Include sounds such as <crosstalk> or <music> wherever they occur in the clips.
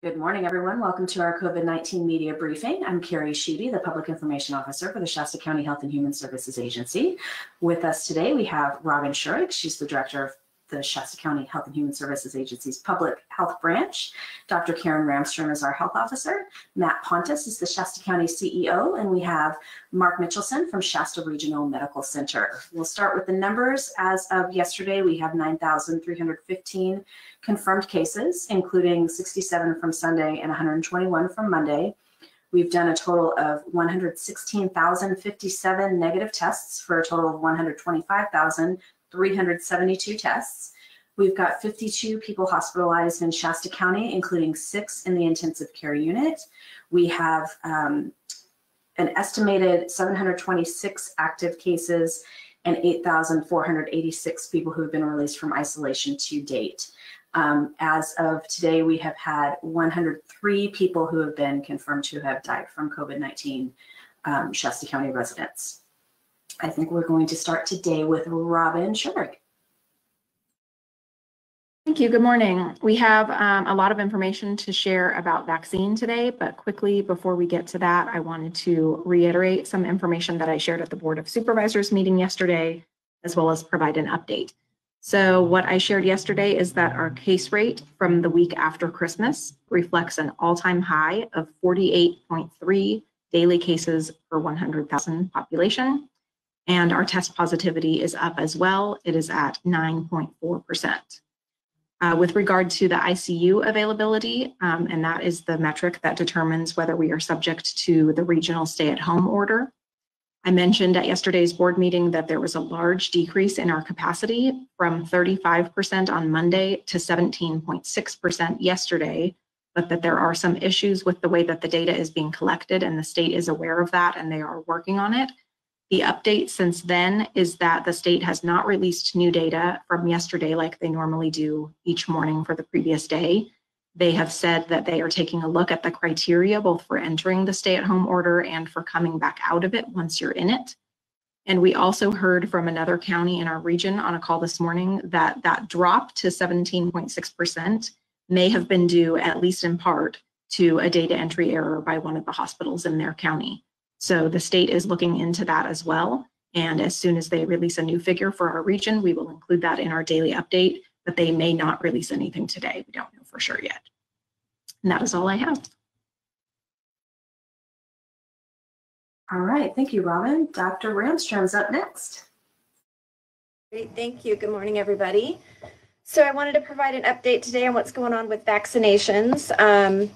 Good morning, everyone. Welcome to our COVID-19 media briefing. I'm Kerri Schuette, the Public Information Officer for the Shasta County Health and Human Services Agency. With us today, we have Robin Schurig. She's the Director of the Shasta County Health and Human Services Agency's Public Health Branch. Dr. Karen Ramstrom is our Health Officer. Matt Pontes is the Shasta County CEO, and we have Mark Mitchelson from Shasta Regional Medical Center. We'll start with the numbers. As of yesterday, we have 9,315 confirmed cases, including 67 from Sunday and 121 from Monday. We've done a total of 116,057 negative tests for a total of 125,000 372 tests. We've got 52 people hospitalized in Shasta County, including six in the intensive care unit. We have um, an estimated 726 active cases and 8,486 people who have been released from isolation to date. Um, as of today, we have had 103 people who have been confirmed to have died from COVID 19 um, Shasta County residents. I think we're going to start today with Robin Schurig. Thank you. Good morning. We have um, a lot of information to share about vaccine today, but quickly before we get to that, I wanted to reiterate some information that I shared at the Board of Supervisors meeting yesterday, as well as provide an update. So what I shared yesterday is that our case rate from the week after Christmas reflects an all-time high of 48.3 daily cases per 100,000 population and our test positivity is up as well. It is at 9.4%. Uh, with regard to the ICU availability, um, and that is the metric that determines whether we are subject to the regional stay at home order. I mentioned at yesterday's board meeting that there was a large decrease in our capacity from 35% on Monday to 17.6% yesterday, but that there are some issues with the way that the data is being collected, and the state is aware of that and they are working on it. The update since then is that the state has not released new data from yesterday like they normally do each morning for the previous day. They have said that they are taking a look at the criteria both for entering the stay at home order and for coming back out of it once you're in it. And we also heard from another county in our region on a call this morning that that drop to 17.6% may have been due, at least in part, to a data entry error by one of the hospitals in their county. So the state is looking into that as well. And as soon as they release a new figure for our region, we will include that in our daily update, but they may not release anything today. We don't know for sure yet. And that is all I have. All right, thank you, Robin. Dr. Ramstrom's up next. Great, thank you. Good morning, everybody. So I wanted to provide an update today on what's going on with vaccinations. Um,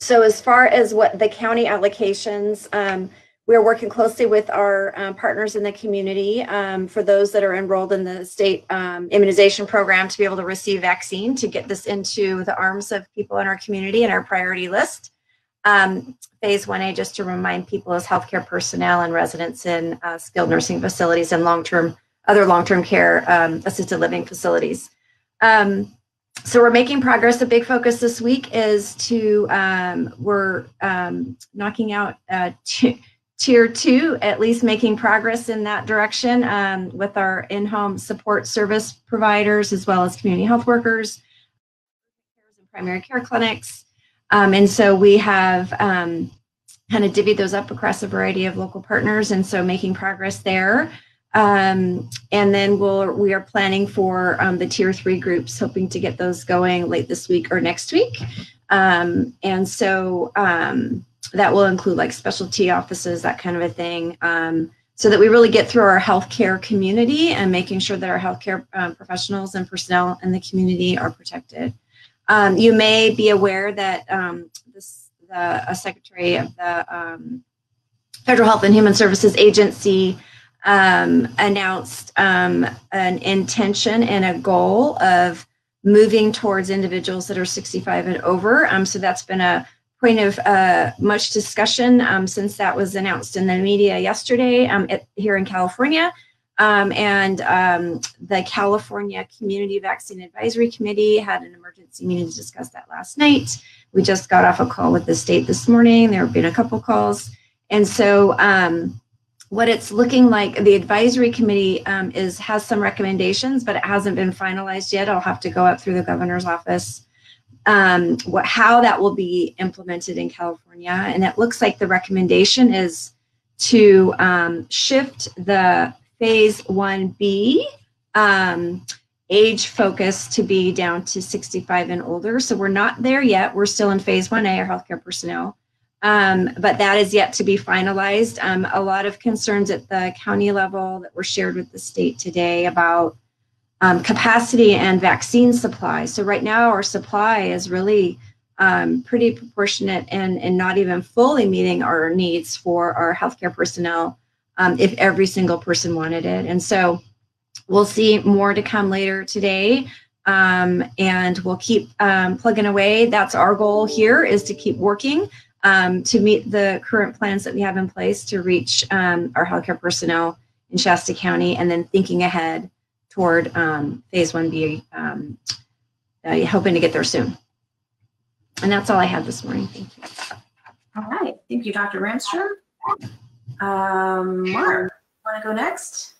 so as far as what the county allocations, um, we're working closely with our um, partners in the community um, for those that are enrolled in the state um, immunization program to be able to receive vaccine to get this into the arms of people in our community and our priority list. Um, phase 1A, just to remind people, is healthcare personnel and residents in uh, skilled nursing facilities and long-term, other long-term care um, assisted living facilities. Um, so we're making progress. A big focus this week is to um, we're um, knocking out uh, tier two, at least making progress in that direction um, with our in-home support service providers as well as community health workers, and primary care clinics, um, and so we have um, kind of divvied those up across a variety of local partners, and so making progress there. Um, and then we'll we are planning for um, the tier three groups, hoping to get those going late this week or next week. Um, and so um, that will include like specialty offices, that kind of a thing, um, so that we really get through our healthcare community and making sure that our healthcare um, professionals and personnel in the community are protected. you may be aware that this the secretary of the Federal Health and Human Services Agency um, announced um, an intention and a goal of moving towards individuals that are 65 and over. Um, so that's been a point of uh, much discussion um, since that was announced in the media yesterday um, at, here in California. Um, and the California Community Vaccine Advisory Committee had an emergency meeting to discuss that last night. We just got off a call with the state this morning. There have been a couple calls. And so um, what it's looking like the advisory committee um, is has some recommendations but it hasn't been finalized yet i'll have to go up through the governor's office um, what, how that will be implemented in California. And it looks like the recommendation is to um, shift the phase 1B um, age focus to be down to 65 and older. So we're not there yet. We're still in phase 1A, our healthcare personnel. Um, but that is yet to be finalized. Um, a lot of concerns at the county level that were shared with the state today about um, capacity and vaccine supply. So right now our supply is really um, pretty proportionate and, and not even fully meeting our needs for our healthcare personnel um, if every single person wanted it. And so we'll see more to come later today. Um, and we'll keep plugging away. That's our goal here is to keep working um, to meet the current plans that we have in place to reach um, our healthcare personnel in Shasta County and then thinking ahead toward um, phase 1B, um, uh, hoping to get there soon. And that's all I have this morning. Thank you. All right, thank you, Dr. Ramstrom. Um, Mark, want to go next?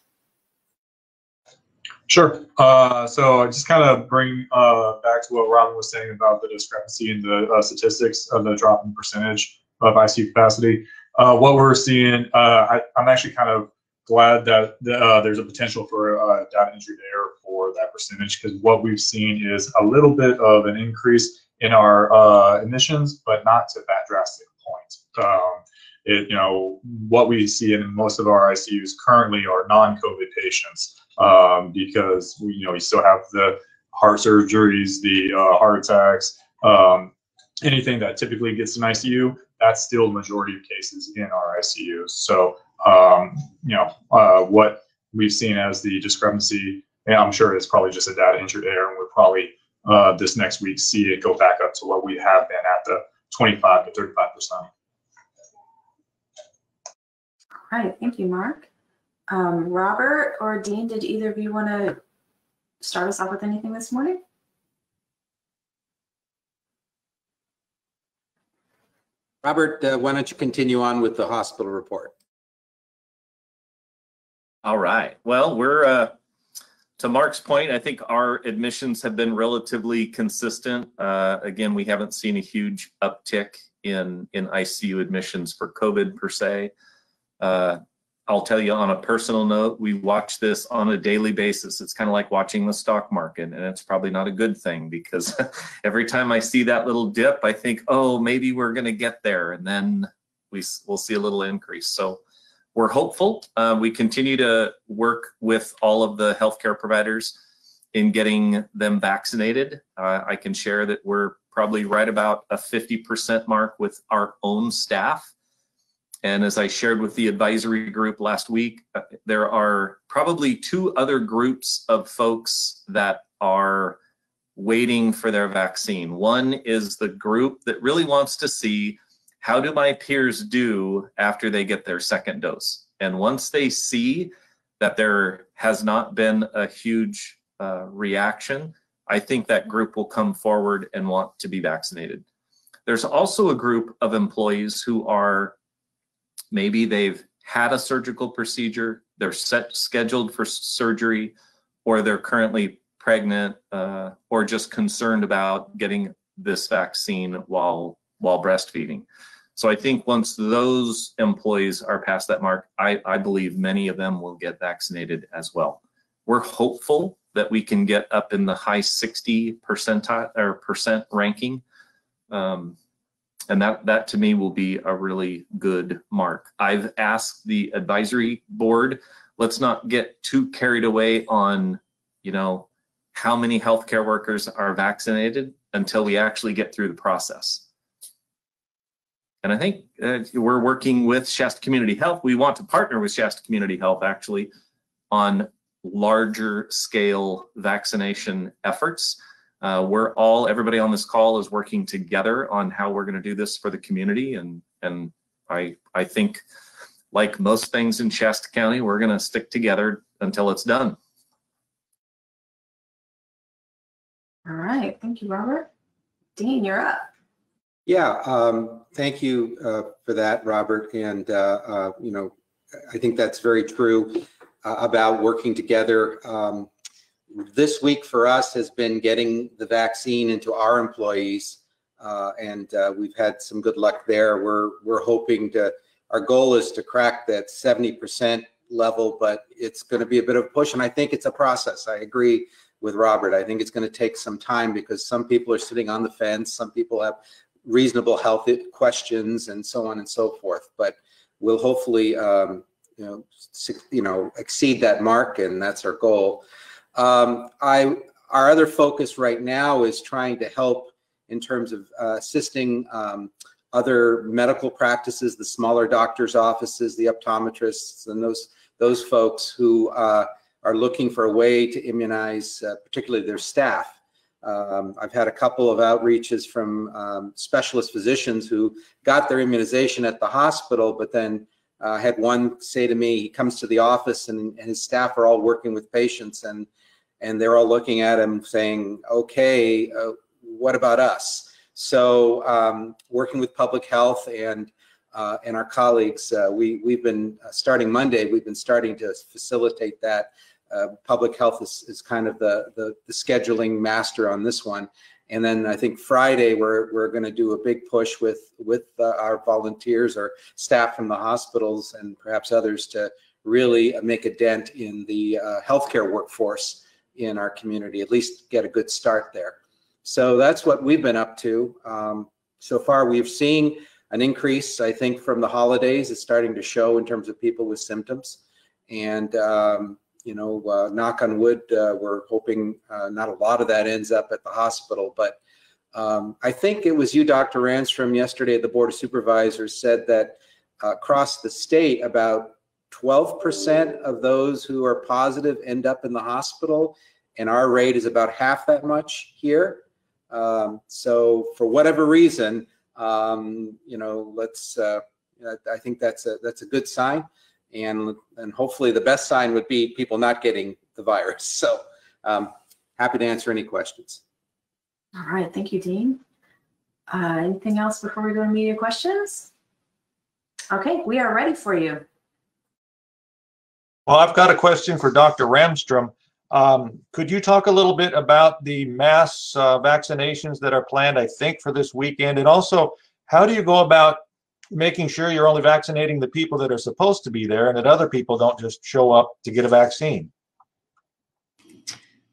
Sure. Uh, so just kind of bring uh, back to what Robin was saying about the discrepancy in the uh, statistics of the drop in percentage of ICU capacity. Uh, what we're seeing, uh, I, I'm actually kind of glad that uh, there's a potential for data entry there for that percentage because what we've seen is a little bit of an increase in our emissions, but not to that drastic point. Um, it, you know, what we see in most of our ICUs currently are non-COVID patients um, because you know, we still have the heart surgeries, the uh, heart attacks, um, anything that typically gets an ICU. That's still the majority of cases in our ICUs. So, um, you know, uh, what we've seen as the discrepancy, and I'm sure it's probably just a data entry error, and we'll probably uh, this next week see it go back up to what we have been at the 25 to 35 percent. All right, thank you, Mark. Um, Robert or Dean, did either of you want to start us off with anything this morning? Robert, uh, why don't you continue on with the hospital report? All right. Well, we're, uh, to Mark's point, I think our admissions have been relatively consistent. Uh, again, we haven't seen a huge uptick in, in ICU admissions for COVID per se. I'll tell you on a personal note, we watch this on a daily basis. It's kind of like watching the stock market, and it's probably not a good thing because <laughs> every time I see that little dip, I think, oh, maybe we're going to get there, and then we will see a little increase. So we're hopeful. Uh, we continue to work with all of the healthcare providers in getting them vaccinated. Uh, I can share that we're probably right about a 50% mark with our own staff. And as I shared with the advisory group last week, uh, there are probably two other groups of folks that are waiting for their vaccine. One is the group that really wants to see how do my peers do after they get their second dose? And once they see that there has not been a huge uh, reaction, I think that group will come forward and want to be vaccinated. There's also a group of employees who are maybe they've had a surgical procedure, they're set scheduled for surgery, or they're currently pregnant, uh, or just concerned about getting this vaccine while while breastfeeding. So I think once those employees are past that mark, I, I believe many of them will get vaccinated as well. We're hopeful that we can get up in the high 60 percentile or percent ranking. Um, and that, that to me will be a really good mark. I've asked the advisory board, let's not get too carried away on, you know, how many healthcare workers are vaccinated until we actually get through the process. And I think uh, we're working with Shasta Community Health. We want to partner with Shasta Community Health actually on larger scale vaccination efforts. Uh, we're all, everybody on this call is working together on how we're going to do this for the community. And, and I, I think like most things in Shasta County, we're going to stick together until it's done. All right, thank you, Robert. Dean, you're up. Yeah, um, thank you uh, for that, Robert. And, uh, uh, you know, I think that's very true uh, about working together. Um, this week for us has been getting the vaccine into our employees. Uh, and uh, we've had some good luck there. We're, we're hoping to, our goal is to crack that 70% level, but it's going to be a bit of a push. And I think it's a process. I agree with Robert. I think it's going to take some time because some people are sitting on the fence. Some people have reasonable health questions and so on and so forth. But we'll hopefully, um, you know, you know, exceed that mark, and that's our goal. Um, I, our other focus right now is trying to help in terms of uh, assisting um, other medical practices, the smaller doctors' offices, the optometrists, and those those folks who uh, are looking for a way to immunize, uh, particularly their staff. Um, I've had a couple of outreaches from um, specialist physicians who got their immunization at the hospital, but then uh, had one say to me, he comes to the office and, and his staff are all working with patients and and they're all looking at him saying, okay, uh, what about us? So um, working with public health and uh, and our colleagues, uh, we we've been uh, starting Monday. We've been starting to facilitate that. Uh, public health is, is kind of the, the the scheduling master on this one. And then I think Friday we're we're going to do a big push with with uh, our volunteers or staff from the hospitals and perhaps others to really make a dent in the healthcare workforce in our community. At least get a good start there. So that's what we've been up to. Um, so far, we've seen an increase, I think, from the holidays. It's starting to show in terms of people with symptoms. And, um, you know, uh, knock on wood, uh, we're hoping uh, not a lot of that ends up at the hospital. But um, I think it was you, Dr. Ramstrom, yesterday at the Board of Supervisors said that uh, across the state, about 12% of those who are positive end up in the hospital. And our rate is about half that much here. Um, so for whatever reason, um, you know, let's, uh, I think that's a, that's a good sign. And, and hopefully the best sign would be people not getting the virus. <laughs> So um, happy to answer any questions. All right, thank you, Dean. Uh, anything else before we go to media questions? Okay, we are ready for you. Well, I've got a question for Dr. Ramstrom. Um, could you talk a little bit about the mass uh, vaccinations that are planned, I think, for this weekend? And also, how do you go about making sure you're only vaccinating the people that are supposed to be there and that other people don't just show up to get a vaccine?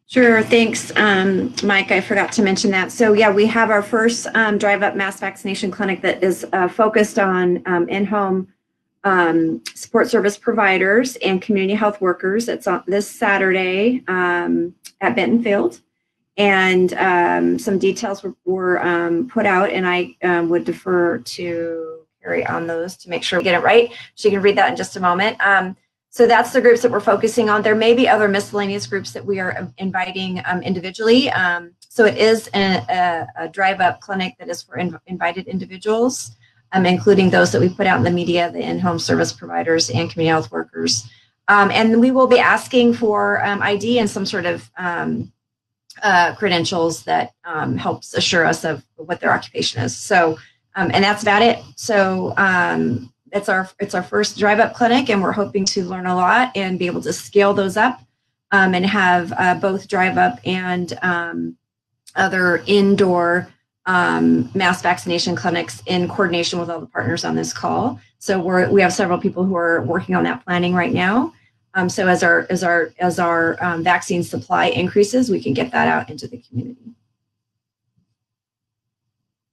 Sure, thanks, um, Mike. I forgot to mention that. So yeah, we have our first um, drive-up mass vaccination clinic that is uh, focused on um, in-home um, support service providers and community health workers. It's on this Saturday um, at Benton Field. And um, some details were, were um, put out, and I um, would defer to Kerri on those to make sure we get it right. She can read that in just a moment. Um, so that's the groups that we're focusing on. There may be other miscellaneous groups that we are inviting individually. so it is a, a, a drive-up clinic that is for in, invited individuals um, including those that we put out in the media, the in-home service providers and community health workers. Um, and we will be asking for um, ID and some sort of um, uh, credentials that um, helps assure us of what their occupation is. So, um, and that's about it. So it's our it's our first drive up clinic, and we're hoping to learn a lot and be able to scale those up and have uh, both drive up and other indoor um, mass vaccination clinics in coordination with all the partners on this call. So we're, we have several people who are working on that planning right now. Um, so as our as our as our um, vaccine supply increases, we can get that out into the community.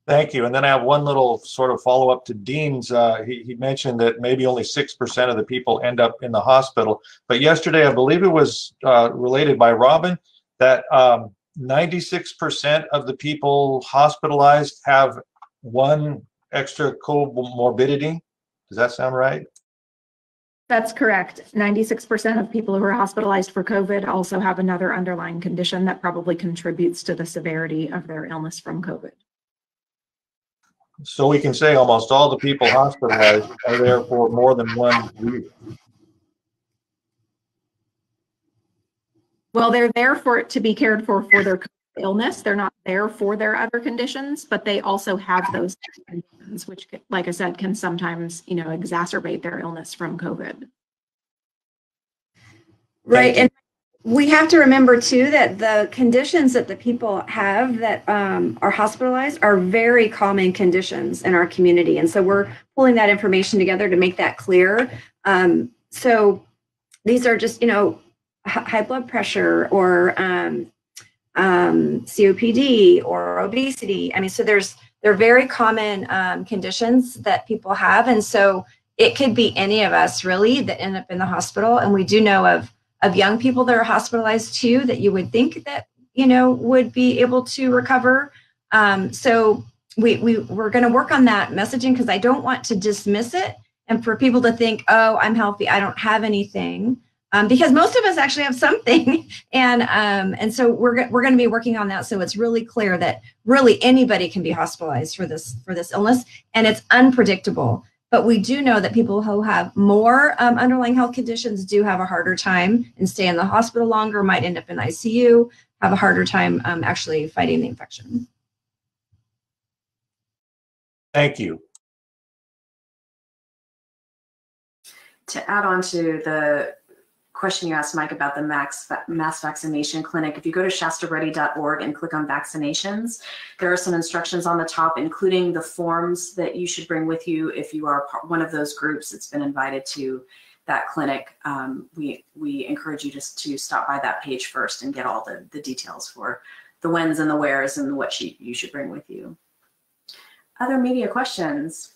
Thank you. And then I have one little sort of follow up to Dean's. Uh, he, he mentioned that maybe only 6% of the people end up in the hospital. But yesterday, I believe it was uh, related by Robin that um, 96% of the people hospitalized have one extra comorbidity. Does that sound right? That's correct. 96% of people who are hospitalized for COVID also have another underlying condition that probably contributes to the severity of their illness from COVID. So we can say almost all the people hospitalized are there for more than one reason. Well, they're there for it to be cared for for their illness. They're not there for their other conditions, but they also have those conditions, which, like I said, can sometimes, you know, exacerbate their illness from COVID. Right. And we have to remember too that the conditions that the people have that um, are hospitalized are very common conditions in our community. And so we're pulling that information together to make that clear. Um, so these are just, you know, h- high blood pressure or um, um, COPD or obesity. I mean, so there's they're very common um, conditions that people have, and so it could be any of us really that end up in the hospital. And we do know of of young people that are hospitalized too that you would think that you know would be able to recover. Um, so we, we we're going to work on that messaging because I don't want to dismiss it and for people to think, oh, I'm healthy, I don't have anything. Um, because most of us actually have something, <laughs> and um, and so we're we're going to be working on that. So it's really clear that really anybody can be hospitalized for this for this illness, and it's unpredictable. But we do know that people who have more um, underlying health conditions do have a harder time and stay in the hospital longer, might end up in ICU, have a harder time um, actually fighting the infection. Thank you. To add on to the question you asked, Mike, about the max, mass vaccination clinic, if you go to shastaready.org and click on vaccinations, there are some instructions on the top, including the forms that you should bring with you if you are one of those groups that's been invited to that clinic. Um, we, we encourage you just to stop by that page first and get all the, the details for the whens and the wheres and what you, you should bring with you. Other media questions?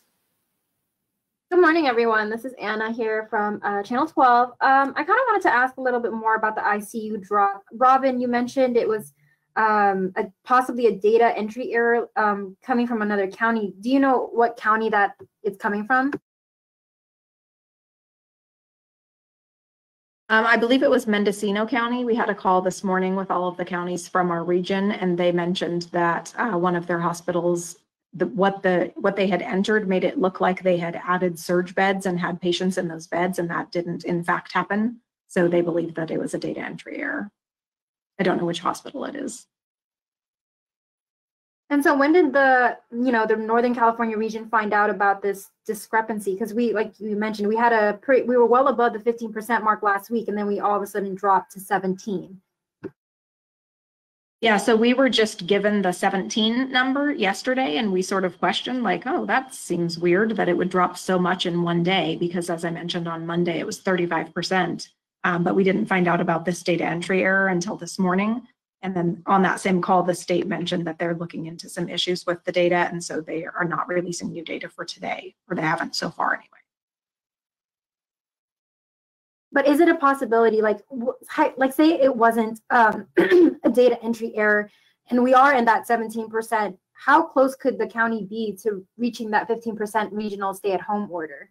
Good morning, everyone. This is Anna here from uh, Channel 12. Um, I kind of wanted to ask a little bit more about the ICU drop. Robin, you mentioned it was um, a, possibly a data entry error um, coming from another county. Do you know what county that it's coming from? Um, I believe it was Mendocino County. We had a call this morning with all of the counties from our region, and they mentioned that uh, one of their hospitals the, what the what they had entered made it look like they had added surge beds and had patients in those beds, and that didn't in fact happen. So they believe that it was a data entry error. I don't know which hospital it is. And so when did the, you know, the Northern California region find out about this discrepancy? Because we, like you mentioned, we had a pretty, we were well above the 15% mark last week, and then we all of a sudden dropped to 17. Yeah, so we were just given the 17 number yesterday and we sort of questioned like, oh, that seems weird that it would drop so much in one day because as I mentioned on Monday, it was 35%. Um, but we didn't find out about this data entry error until this morning. And then on that same call, the state mentioned that they're looking into some issues with the data. And so they are not releasing new data for today, or they haven't so far anyway. But is it a possibility, like, like say it wasn't um, <clears throat> a data entry error, and we are in that 17%, how close could the county be to reaching that 15% regional stay-at-home order?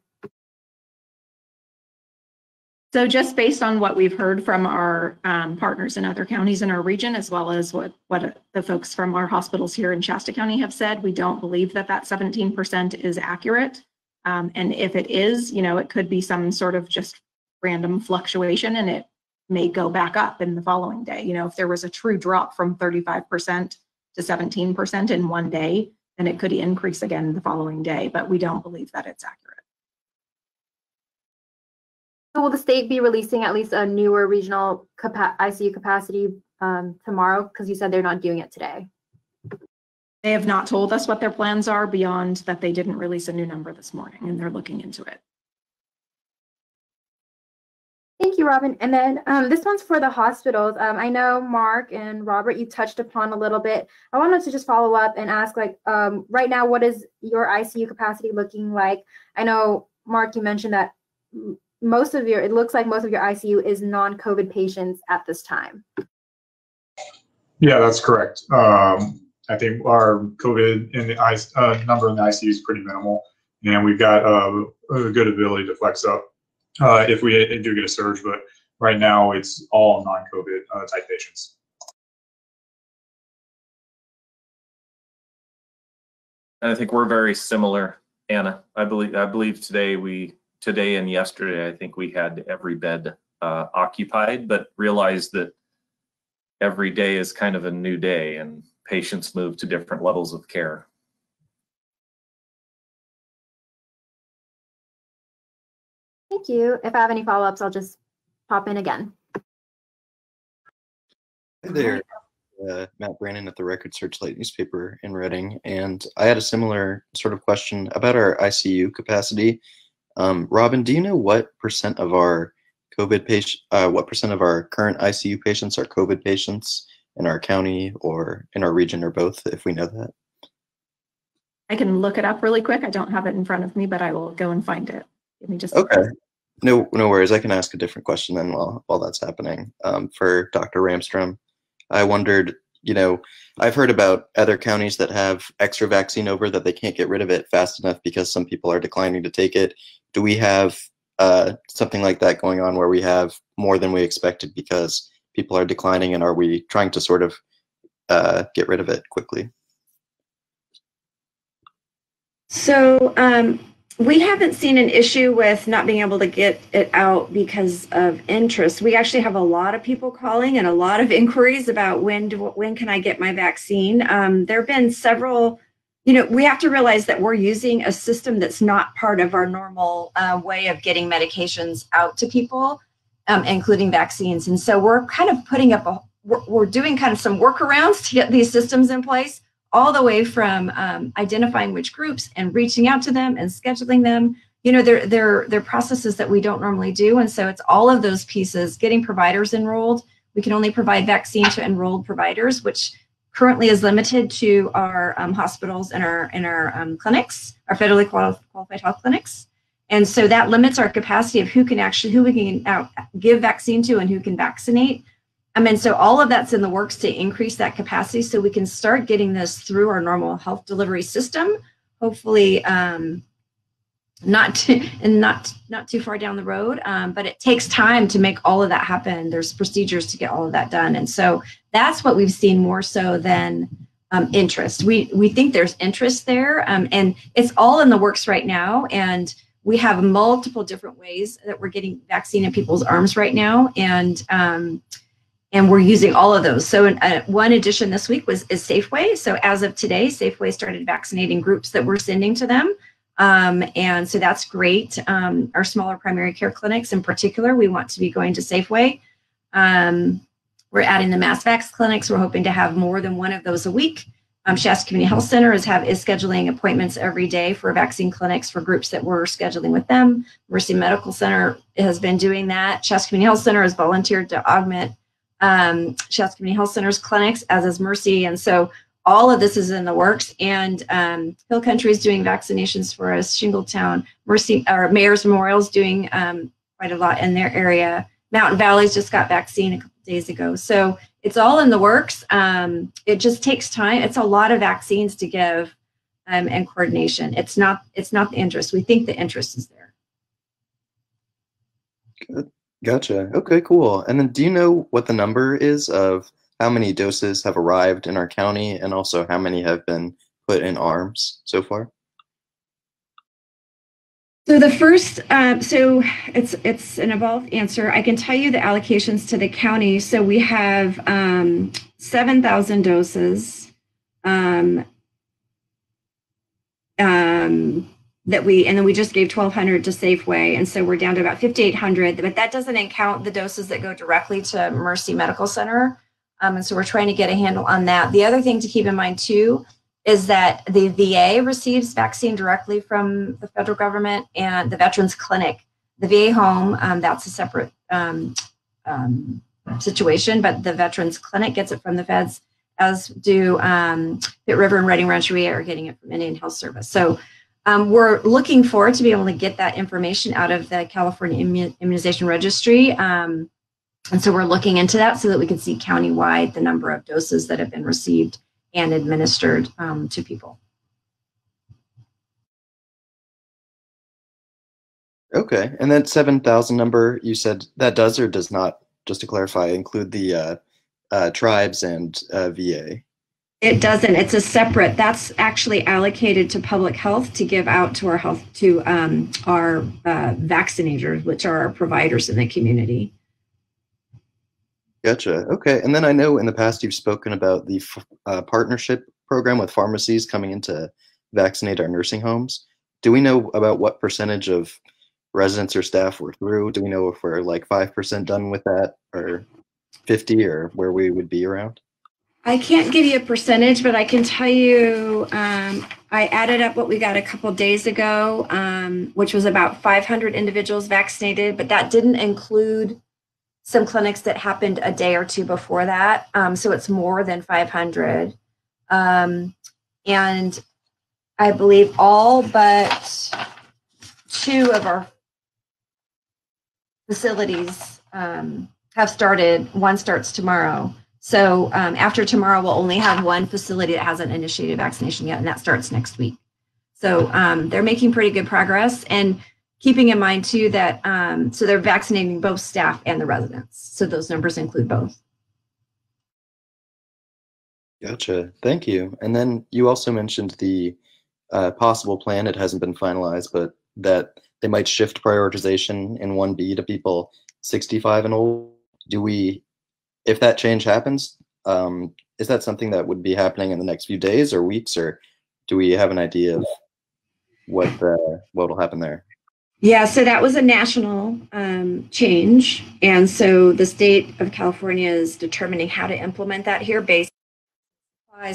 So just based on what we've heard from our um, partners in other counties in our region, as well as what, what the folks from our hospitals here in Shasta County have said, we don't believe that that 17% is accurate. Um, and if it is, you know, it could be some sort of just random fluctuation and it may go back up in the following day. You know, if there was a true drop from 35% to 17% in one day, then it could increase again the following day, but we don't believe that it's accurate. So will the state be releasing at least a newer regional capa ICU capacity um, tomorrow? Because you said they're not doing it today. They have not told us what their plans are beyond that they didn't release a new number this morning and they're looking into it. Thank you, Robin. And then um, this one's for the hospitals. Um, I know Mark and Robert, you touched upon a little bit. I wanted to just follow up and ask, like, um, right now, what is your ICU capacity looking like? I know, Mark, you mentioned that most of your, it looks like most of your ICU is non-COVID patients at this time. Yeah, that's correct. Um, I think our COVID in the uh, number in the ICU is pretty minimal, and we've got uh, a good ability to flex up uh, if we do get a surge, but right now it's all non-COVID uh, type patients. And I think we're very similar, Anna. I believe I believe today we today and yesterday I think we had every bed uh, occupied, but realized that every day is kind of a new day and patients move to different levels of care. Thank you. If I have any follow-ups, I'll just pop in again. Hi there, uh, Matt Brannon at the Record Searchlight newspaper in Redding, and I had a similar sort of question about our ICU capacity. Um, Robin, do you know what percent of our COVID patient, uh, what percent of our current ICU patients are COVID patients in our county or in our region or both, if we know that? I can look it up really quick. I don't have it in front of me, but I will go and find it. Give me just. a Okay. No, no worries. I can ask a different question then while while that's happening. Um, for Dr. Ramstrom, I wondered, you know, I've heard about other counties that have extra vaccine over that they can't get rid of it fast enough because some people are declining to take it. Do we have uh, something like that going on where we have more than we expected because people are declining, and are we trying to sort of uh, get rid of it quickly? So um, we haven't seen an issue with not being able to get it out because of interest. We actually have a lot of people calling and a lot of <laughs> inquiries about when do when can I get my vaccine. Um, there have been several. You know, we have to realize that we're using a system that's not part of our normal uh, way of getting medications out to people, um, including vaccines. And so we're kind of putting up a we're, we're doing kind of some workarounds to get these systems in place all the way from um, identifying which groups and reaching out to them and scheduling them. You know, they're, they're, they're processes that we don't normally do. And so it's all of those pieces, getting providers enrolled. We can only provide vaccine to enrolled providers, which currently is limited to our um, hospitals and our, and our um, clinics, our federally qualified health clinics. And so that limits our capacity of who can actually, who we can uh, give vaccine to and who can vaccinate. I mean, so all of that's in the works to increase that capacity so we can start getting this through our normal health delivery system. Hopefully, um, not too, and not not too far down the road. Um, but it takes time to make all of that happen. There's procedures to get all of that done, and so that's what we've seen more so than um, interest. We we think there's interest there, um, and it's all in the works right now. And we have multiple different ways that we're getting vaccine in people's arms right now, and um, and we're using all of those. So uh, one addition this week was is Safeway. So as of today, Safeway started vaccinating groups that we're sending to them. Um, and so that's great. Um, our smaller primary care clinics in particular, we want to be going to Safeway. Um, we're adding the mass vax clinics. We're hoping to have more than one of those a week. Um, Shasta Community Health Center is have is scheduling appointments every day for vaccine clinics for groups that we're scheduling with them. Mercy Medical Center has been doing that. Shasta Community Health Center has volunteered to augment um, Shasta Community Health Center's clinics, as is Mercy. And so all of this is in the works. And um, Hill Country is doing vaccinations for us. Shingletown, Mercy, or Mayers Memorial is doing um, quite a lot in their area. Mountain Valley's just got vaccine a couple days ago. So it's all in the works. Um, it just takes time. It's a lot of vaccines to give um, and coordination. It's not. It's not the interest. We think the interest is there. Good. Gotcha. Okay, cool. And then do you know what the number is of how many doses have arrived in our county and also how many have been put in arms so far? So the first, uh, so it's it's an evolved answer. I can tell you the allocations to the county. So we have um, seven thousand doses. Um, um, that we and then we just gave 1200 to safeway and so we're down to about 5800 but that doesn't count the doses that go directly to mercy medical center. Um, and so we're trying to get a handle on that. The other thing to keep in mind too is that the va receives vaccine directly from the federal government and the veterans clinic. The va home um, that's a separate um, um, situation but the veterans clinic gets it from the feds as do um, River and Redding Rancheria are getting it from Indian Health Service. So um, we're looking forward to be able to get that information out of the California Immunization Registry. Um, and so we're looking into that so that we can see countywide the number of doses that have been received and administered um, to people. Okay. And that 7,000 number you said that does or does not, just to clarify, include the uh, uh, tribes and uh, VA? It doesn't. It's a separate. That's actually allocated to public health to give out to our health to um, our uh, vaccinators, which are our providers in the community. Gotcha. Okay. And then I know in the past you've spoken about the uh, partnership program with pharmacies coming in to vaccinate our nursing homes. Do we know about what percentage of residents or staff we're through? Do we know if we're like 5% done with that or? 50 or where we would be around? I can't give you a percentage, but I can tell you, um, I added up what we got a couple days ago, um, which was about 500 individuals vaccinated, but that didn't include some clinics that happened a day or two before that. Um, so it's more than 500. Um, and I believe all but two of our facilities um, have started. One starts tomorrow. So um, after tomorrow, we'll only have one facility that hasn't initiated vaccination yet, and that starts next week. So um, they're making pretty good progress, and keeping in mind too that um, so they're vaccinating both staff and the residents. So those numbers include both. Gotcha. Thank you. And then you also mentioned the uh, possible plan. It hasn't been finalized, but that they might shift prioritization in 1B to people 65 and old. Do we, if that change happens, um, is that something that would be happening in the next few days or weeks, or do we have an idea of what the, what will happen there? Yeah, so that was a national um, change. And so the state of California is determining how to implement that here based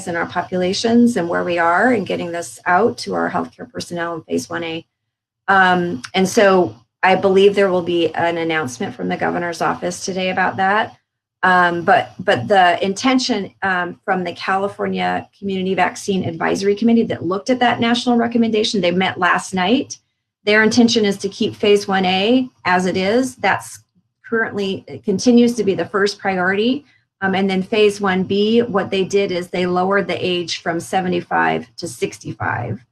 on our populations and where we are and getting this out to our healthcare personnel in phase 1A. Um, and so I believe there will be an announcement from the governor's office today about that. Um, but but the intention um, from the California Community Vaccine Advisory Committee that looked at that national recommendation, they met last night. Their intention is to keep phase 1A as it is. That's currently continues to be the first priority. Um, and then phase 1B, what they did is they lowered the age from 75 to 65.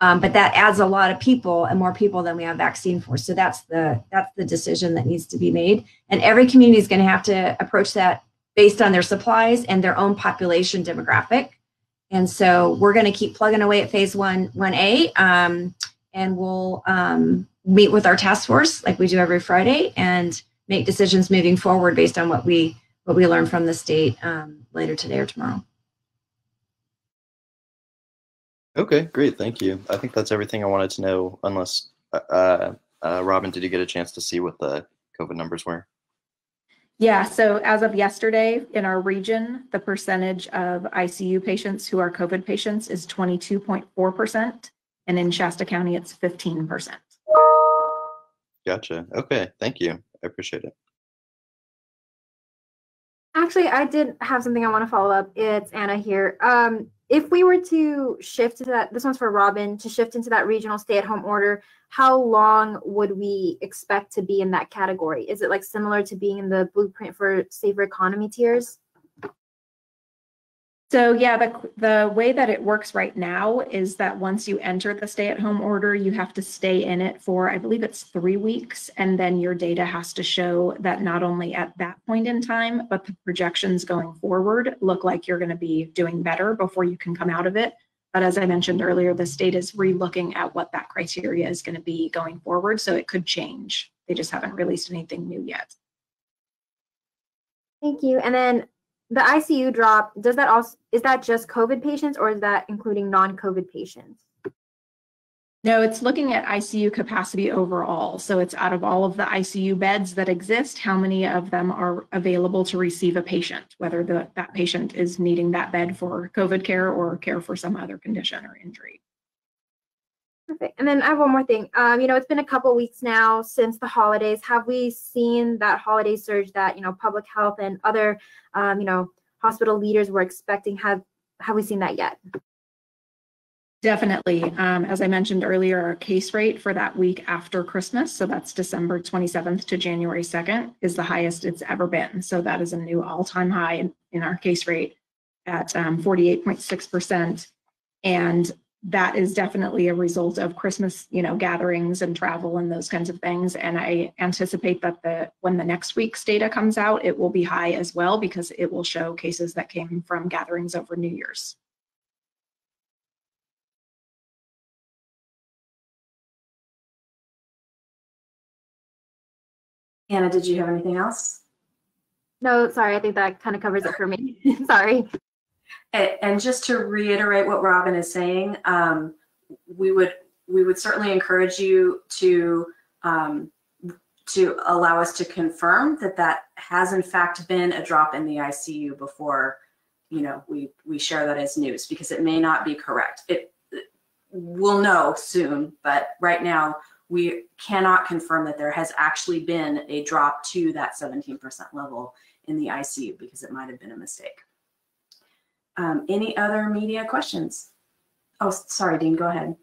Um, but that adds a lot of people and more people than we have vaccine for. So that's the that's the decision that needs to be made. And every community is going to have to approach that based on their supplies and their own population demographic. And so we're going to keep plugging away at phase one one A, um, and we'll um, meet with our task force like we do every Friday and make decisions moving forward based on what we what we learn from the state um, later today or tomorrow. Okay, great. Thank you. I think that's everything I wanted to know, unless, uh, uh, Robin, did you get a chance to see what the COVID numbers were? Yeah, so as of yesterday, in our region, the percentage of ICU patients who are COVID patients is 22.4%. And in Shasta County, it's 15%. Gotcha. Okay, thank you. I appreciate it. Actually, I did have something I want to follow up. It's Anna here. Um, if we were to shift to that, this one's for Robin, to shift into that regional stay-at-home order, how long would we expect to be in that category? Is it like similar to being in the blueprint for safer economy tiers? So yeah, the, the way that it works right now is that once you enter the stay-at-home order, you have to stay in it for, I believe it's three weeks. And then your data has to show that not only at that point in time, but the projections going forward look like you're going to be doing better before you can come out of it. But as I mentioned earlier, the state is relooking at what that criteria is going to be going forward. So it could change. They just haven't released anything new yet. Thank you. And then the ICU drop, does that also, is that just COVID patients or is that including non-COVID patients? No, it's looking at ICU capacity overall. So it's out of all of the ICU beds that exist, how many of them are available to receive a patient, whether the, that patient is needing that bed for COVID care or care for some other condition or injury. Perfect. And then I have one more thing. Um, you know, it's been a couple weeks now since the holidays. Have we seen that holiday surge that, you know, public health and other, um, you know, hospital leaders were expecting? Have have we seen that yet? Definitely. Um, as I mentioned earlier, our case rate for that week after Christmas, so that's December 27th to January 2nd, is the highest it's ever been. So that is a new all-time high in, in our case rate at um, 48.6%. And that is definitely a result of Christmas, you know, gatherings and travel and those kinds of things. And I anticipate that the when the next week's data comes out, it will be high as well because it will show cases that came from gatherings over New Year's. Anna, did you have anything else? No, sorry. I think that kind of covers it for me. <laughs> sorry. And, and just to reiterate what Robin is saying, um, we would we would certainly encourage you to um, to allow us to confirm that that has in fact been a drop in the ICU before, you know, we, we share that as news because it may not be correct. It, we'll know soon, but right now we cannot confirm that there has actually been a drop to that 17% level in the ICU because it might have been a mistake. Um, any other media questions? Oh, sorry, Dean, go ahead.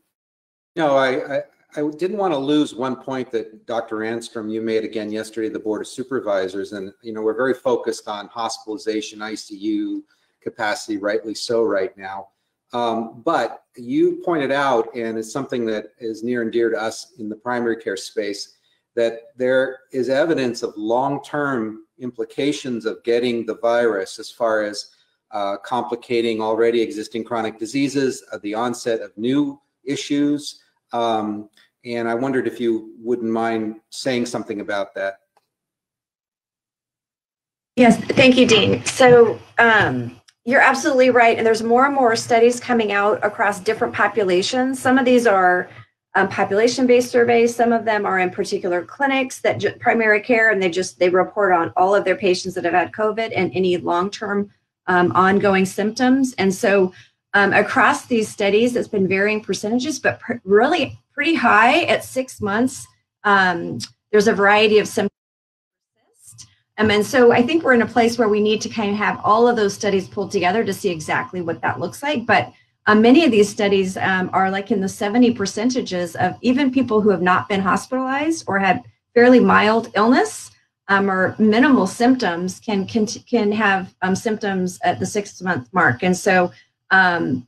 No, I, I, I didn't want to lose one point that Dr. Ramstrom, you made again yesterday, the Board of Supervisors. And, you know, we're very focused on hospitalization, ICU capacity, rightly so right now. Um, but you pointed out, and it's something that is near and dear to us in the primary care space, that there is evidence of long-term implications of getting the virus as far as uh, complicating already existing chronic diseases, uh, the onset of new issues. Um, and I wondered if you wouldn't mind saying something about that. Yes, thank you, Dean. So um, you're absolutely right. And there's more and more studies coming out across different populations. Some of these are um, population-based surveys. Some of them are in particular clinics that primary care, and they just they report on all of their patients that have had COVID and any long-term um, ongoing symptoms. And so um, across these studies, it's been varying percentages, but pr- really pretty high at six months. Um, there's a variety of symptoms. Um, and so I think we're in a place where we need to kind of have all of those studies pulled together to see exactly what that looks like. But um, many of these studies um, are like in the 70 percentages of even people who have not been hospitalized or had fairly mild illness um, or minimal symptoms can can, can have um, symptoms at the six month mark. And so um,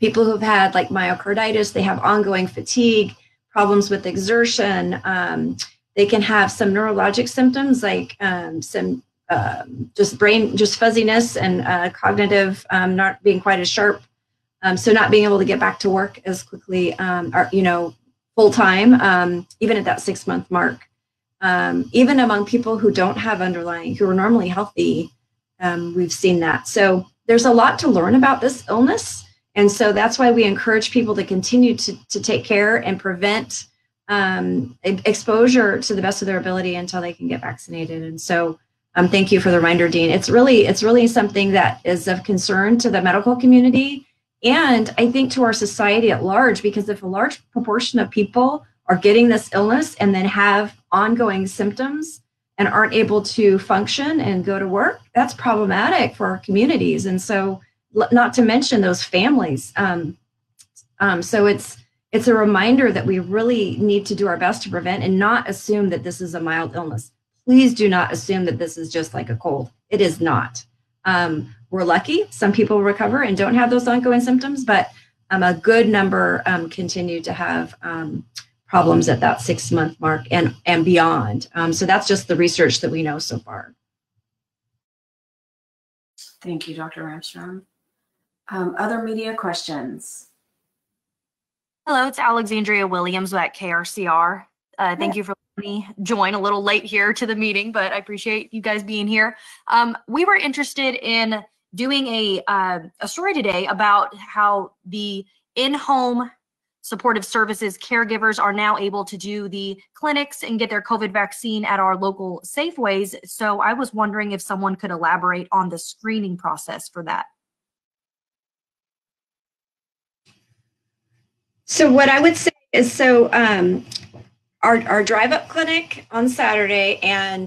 people who've had like myocarditis, they have ongoing fatigue, problems with exertion. Um, they can have some neurologic symptoms like um, some um, just brain, just fuzziness and uh, cognitive not being quite as sharp. So not being able to get back to work as quickly, or you know, full time, even at that six month mark. Um, even among people who don't have underlying, who are normally healthy, um, we've seen that. So there's a lot to learn about this illness. And so that's why we encourage people to continue to, to take care and prevent um, exposure to the best of their ability until they can get vaccinated. And so um, thank you for the reminder, Dean. It's really, it's really something that is of concern to the medical community and I think to our society at large, because if a large proportion of people are getting this illness and then have ongoing symptoms and aren't able to function and go to work, that's problematic for our communities. And so, not to mention those families. Um, um, so it's it's a reminder that we really need to do our best to prevent and not assume that this is a mild illness. Please do not assume that this is just like a cold. It is not. Um, we're lucky. Some people recover and don't have those ongoing symptoms, but um, a good number um, continue to have um, problems at that six month mark and, and beyond. Um, so that's just the research that we know so far. Thank you, Dr. Ramstrom. Um, other media questions? Hello, it's Alexandria Williams at KRCR. Uh, thank you for letting me join a little late here to the meeting, but I appreciate you guys being here. Um, we were interested in doing a, uh, a story today about how the in-home supportive services caregivers are now able to do the clinics and get their COVID vaccine at our local Safeways. So I was wondering if someone could elaborate on the screening process for that. So what I would say is so um, our, our drive up clinic on Saturday and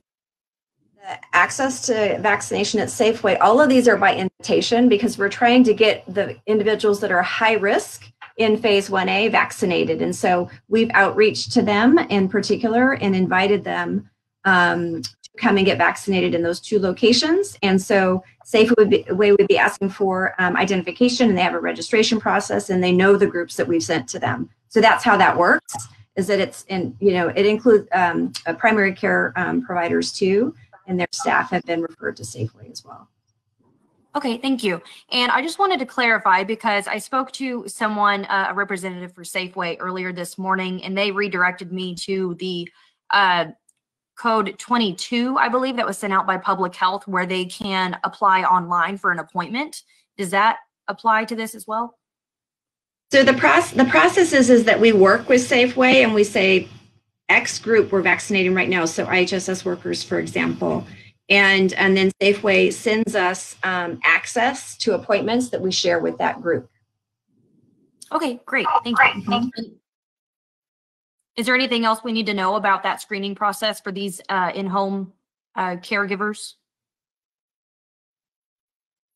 the access to vaccination at Safeway, all of these are by invitation because we're trying to get the individuals that are high risk in phase 1A vaccinated. And so we've outreached to them in particular and invited them um, to come and get vaccinated in those two locations. And so Safeway would be, way would be asking for um, identification and they have a registration process and they know the groups that we've sent to them. So that's how that works is that it's in, you know, it includes um, primary care um, providers too, and their staff have been referred to Safeway as well. Okay, thank you. And I just wanted to clarify because I spoke to someone, uh, a representative for Safeway earlier this morning, and they redirected me to the uh, code 22, I believe, that was sent out by Public Health, where they can apply online for an appointment. Does that apply to this as well? So the process the process is, is that we work with Safeway and we say, X group we're vaccinating right now, so IHSS workers, for example. And, and then Safeway sends us um, access to appointments that we share with that group. Okay, great. Thank you. Is there anything else we need to know about that screening process for these uh, in-home uh, caregivers?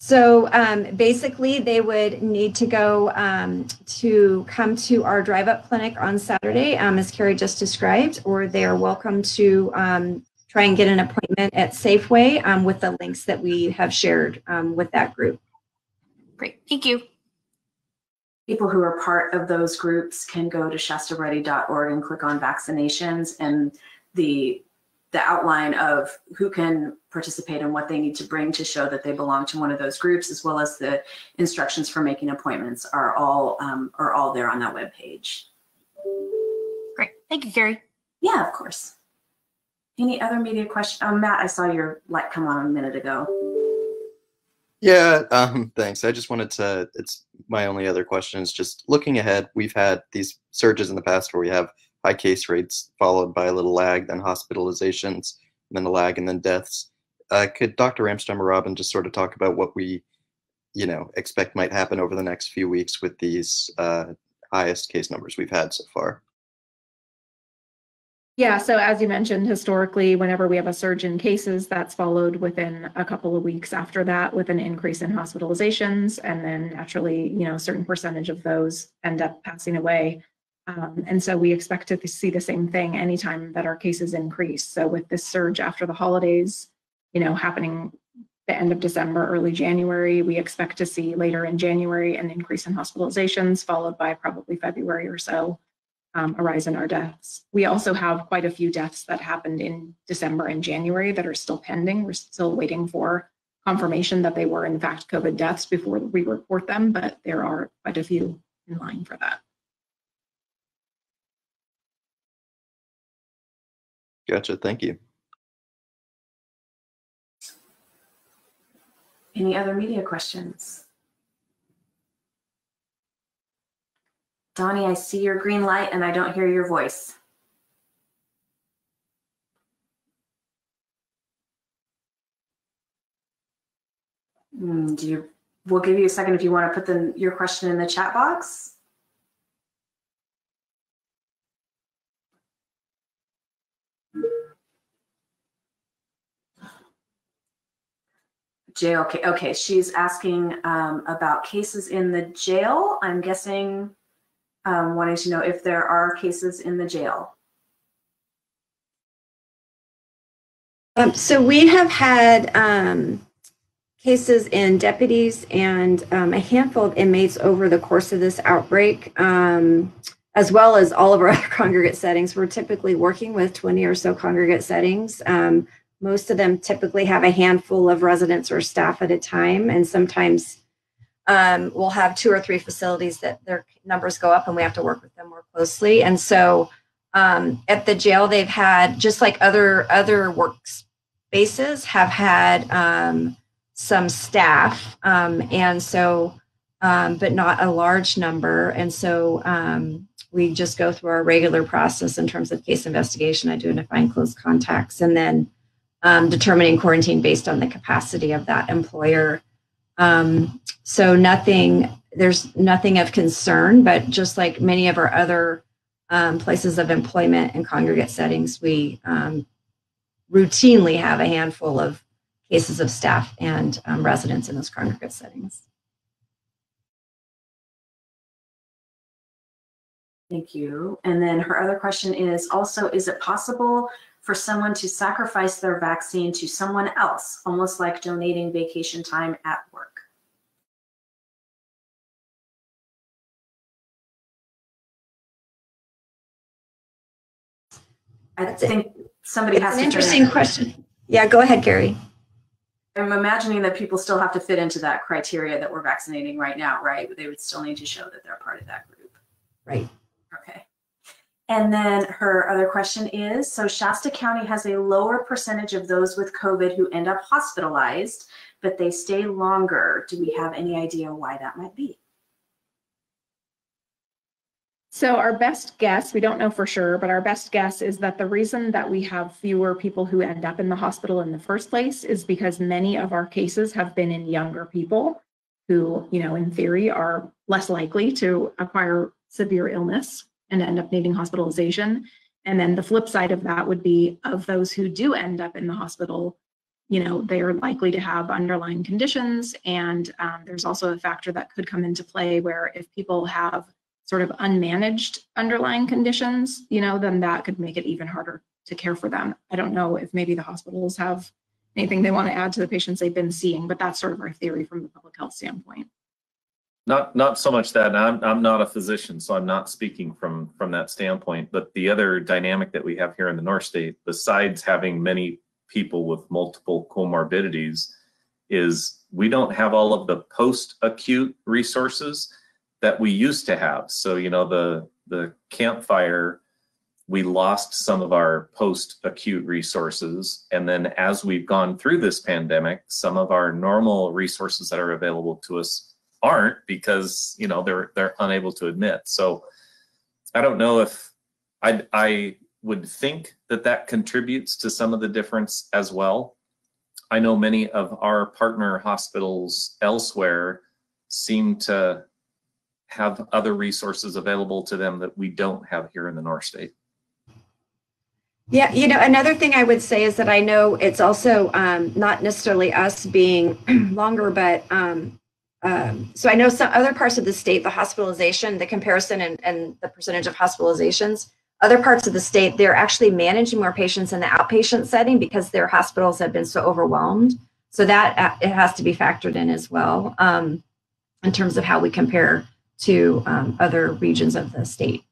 So um, basically, they would need to go um, to come to our drive-up clinic on Saturday, um, as Kerri just described, or they are welcome to um, try and get an appointment at Safeway um, with the links that we have shared um, with that group. Great, thank you. People who are part of those groups can go to shastaready.org and click on vaccinations and the the outline of who can participate and what they need to bring to show that they belong to one of those groups, as well as the instructions for making appointments are all um, are all there on that web page. Great, thank you, Kerri. Yeah, of course. Any other media question? Oh, Matt, I saw your light come on a minute ago. Yeah, um, thanks. I just wanted to, it's my only other question is just looking ahead. We've had these surges in the past where we have high case rates followed by a little lag, then hospitalizations, and then a lag, and then deaths. Uh, could Dr. Ramstrom or Robin just sort of talk about what we, you know, expect might happen over the next few weeks with these uh, highest case numbers we've had so far? Yeah, so as you mentioned, historically, whenever we have a surge in cases, that's followed within a couple of weeks after that with an increase in hospitalizations. And then naturally, you know, a certain percentage of those end up passing away. Um, and so we expect to see the same thing anytime that our cases increase. So with this surge after the holidays, you know, happening the end of December, early January, we expect to see later in January an increase in hospitalizations, followed by probably February or so um, a rise in our deaths. We also have quite a few deaths that happened in December and January that are still pending. We're still waiting for confirmation that they were in fact COVID deaths before we report them, but there are quite a few in line for that. Gotcha. Thank you. Any other media questions? Donnie, I see your green light and I don't hear your voice. Hmm, do you, we'll give you a second if you want to put the, your question in the chat box. Okay, okay, she's asking um, about cases in the jail. I'm guessing um, wanting to know if there are cases in the jail. Um, so we have had um, cases in deputies and um, a handful of inmates over the course of this outbreak, um, as well as all of our <laughs> other congregate settings. We're typically working with 20 or so congregate settings. Um, most of them typically have a handful of residents or staff at a time, and sometimes um, we'll have two or three facilities that their numbers go up and we have to work with them more closely. And so um, at the jail, they've had, just like other other workspaces, have had um, some staff. Um, and so, um, but not a large number. And so um, we just go through our regular process in terms of case investigation, identifying close contacts, and then determining quarantine based on the capacity of that employer. Um, so nothing, there's nothing of concern, but just like many of our other um, places of employment and congregate settings, we um, routinely have a handful of cases of staff and um, residents in those congregate settings. Thank you. And then her other question is also, is it possible for someone to sacrifice their vaccine to someone else, almost like donating vacation time at work? I think somebody has It's to. an fit interesting in. question. Yeah, go ahead, Gary. I'm imagining that people still have to fit into that criteria that we're vaccinating right now, right? They would still need to show that they're part of that group. Right. Okay. And then her other question is, so Shasta County has a lower percentage of those with COVID who end up hospitalized, but they stay longer. Do we have any idea why that might be? So our best guess, we don't know for sure, but our best guess is that the reason that we have fewer people who end up in the hospital in the first place is because many of our cases have been in younger people who, you know, in theory are less likely to acquire severe illness and end up needing hospitalization. And then the flip side of that would be of those who do end up in the hospital, you know, they are likely to have underlying conditions. And um, there's also a factor that could come into play where if people have sort of unmanaged underlying conditions, you know, then that could make it even harder to care for them. I don't know if maybe the hospitals have anything they want to add to the patients they've been seeing, but that's sort of our theory from the public health standpoint. Not, not so much that, I'm, I'm not a physician, so I'm not speaking from, from that standpoint. But the other dynamic that we have here in the North State, besides having many people with multiple comorbidities, is we don't have all of the post-acute resources that we used to have. So, you know, the, the Camp Fire, we lost some of our post-acute resources. And then as we've gone through this pandemic, some of our normal resources that are available to us aren't because, you know, they're, they're unable to admit. So I don't know if I, I would think that that contributes to some of the difference as well. I know many of our partner hospitals elsewhere seem to have other resources available to them that we don't have here in the North State. Yeah, you know, another thing I would say is that I know it's also um, not necessarily us being <clears throat> longer, but um, um, so I know some other parts of the state, the hospitalization, the comparison and, and the percentage of hospitalizations, other parts of the state, they're actually managing more patients in the outpatient setting because their hospitals have been so overwhelmed. So that uh, it has to be factored in as well um, in terms of how we compare to um, other regions of the state.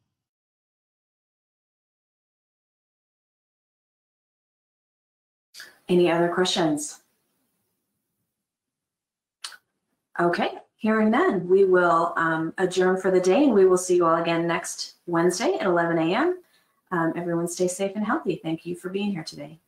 Any other questions? Okay, hearing none, we will um, adjourn for the day and we will see you all again next Wednesday at 11 a.m. Um, everyone stay safe and healthy. Thank you for being here today.